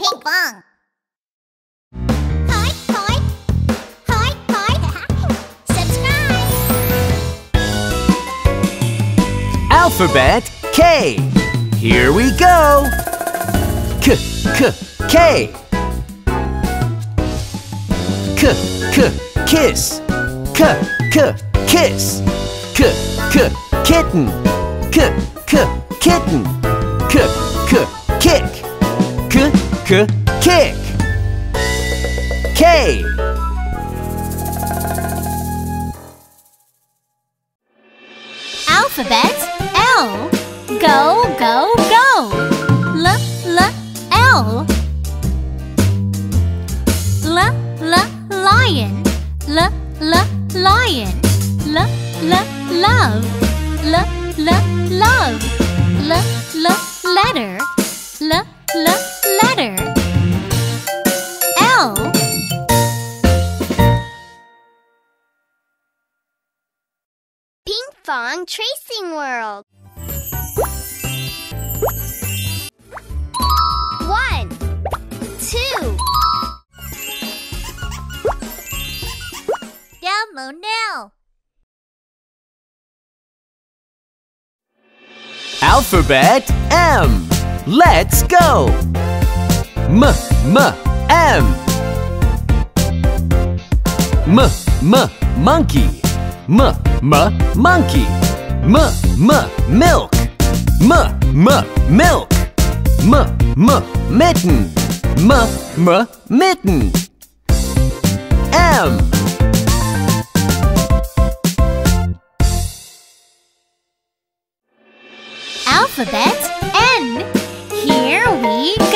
Pinkfong. Alphabet K. Here we go. K, K, K. K, K, kiss. K, K, kiss. K, K, kitten. K, K, kitten. K, K, kick. Kick. K. Alphabet L. Go, go, go. L, L, L. L, L, lion. L, L, lion. L, L, love. L, L, love. L, L, letter. L, L, Ping Tracing World. One, two. Download now. Alphabet M. Let's go. M, M, M. M, M, monkey. M, M, monkey. M, M, milk. M, M, milk. M, M, mitten. M, M, mitten. M. Alphabet N. Here we go.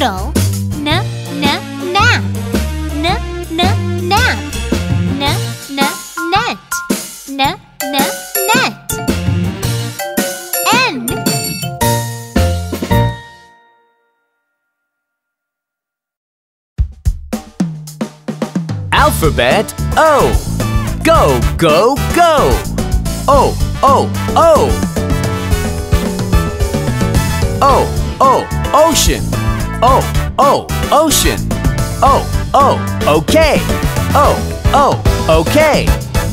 Noodle. N, N, nap. N, N, nap. N, N, net. N, N, net. N. Alphabet O. Go, go, go. O, O, O. O, O, ocean. O, O, ocean. O, O, okay. O, O, okay.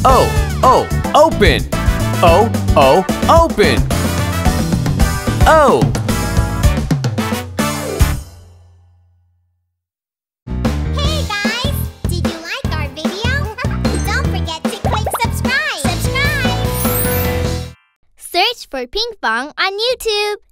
O, O, open. O, O, open. O. Hey guys! Did you like our video? Don't forget to click subscribe! Subscribe! Search for Ping Pong on YouTube.